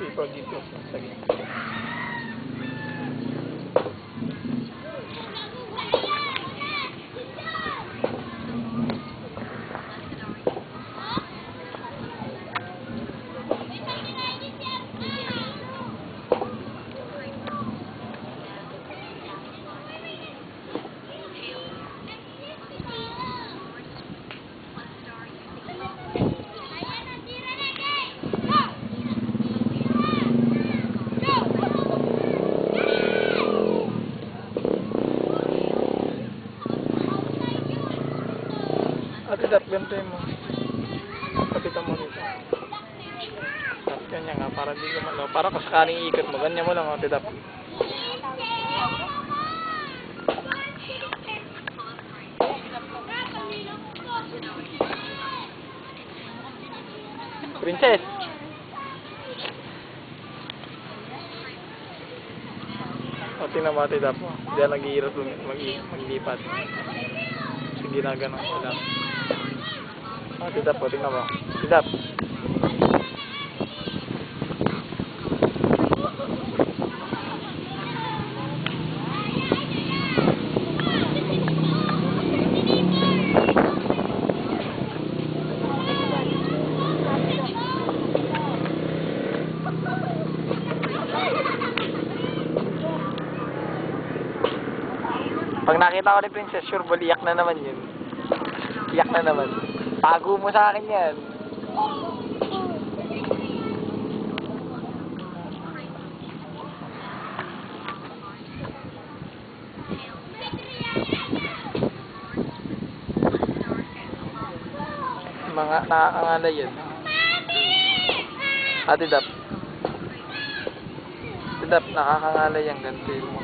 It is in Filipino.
sweeper dito. Sige. Ate Dap, ganito mo. Kapitan mo dito. Ganyan nga, para di malo. Para kung sakaling ikot mo, ganyan mo lang, Ate Dap. Princess! O, tingnan mo, Ate Dap mo. Diyan nag-iirot mag maglipat. Sige na, ganun ko Ah, tidap po, tingnan mo. Tidap. Pag nakita ko ni Princess, sure ball, iyak na naman yun. Iyak na naman. Tago mo sa akin yan. Mga nakakangalay yan. Ate Dap. Ate Dap, nakakangalay yan. Ganito mo.